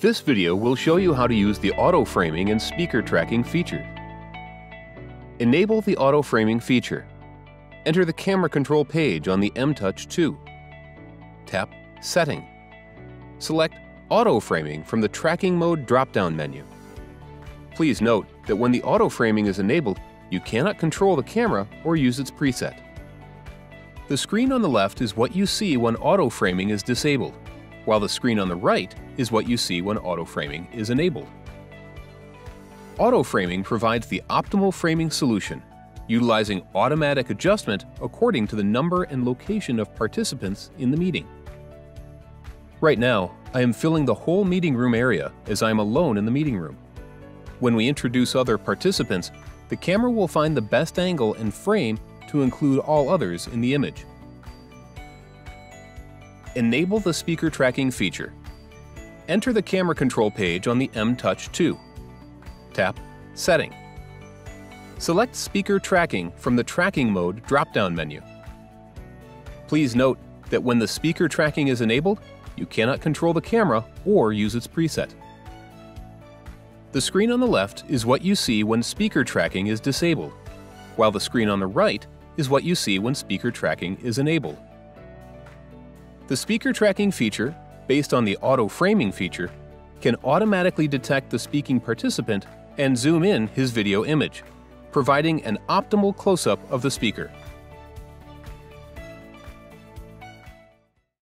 This video will show you how to use the auto framing and speaker tracking feature. Enable the auto framing feature. Enter the camera control page on the M-Touch 2. Tap Setting. Select Auto Framing from the Tracking Mode drop-down menu. Please note that when the auto framing is enabled, you cannot control the camera or use its preset. The screen on the left is what you see when auto framing is disabled, while the screen on the right is what you see when auto framing is enabled. Auto framing provides the optimal framing solution, utilizing automatic adjustment according to the number and location of participants in the meeting. Right now, I am filling the whole meeting room area as I am alone in the meeting room. When we introduce other participants, the camera will find the best angle and frame to include all others in the image. Enable the speaker tracking feature. Enter the camera control page on the M-Touch 2. Tap Setting. Select Speaker Tracking from the Tracking Mode drop-down menu. Please note that when the speaker tracking is enabled, you cannot control the camera or use its preset. The screen on the left is what you see when speaker tracking is disabled, while the screen on the right is what you see when speaker tracking is enabled. The speaker tracking feature, based on the auto framing feature, can automatically detect the speaking participant and zoom in his video image, providing an optimal close-up of the speaker.